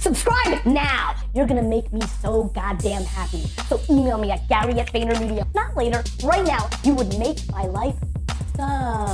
subscribe now. You're gonna make me so goddamn happy. So email me at Gary at VaynerMedia. Not later, right now. You would make my life so.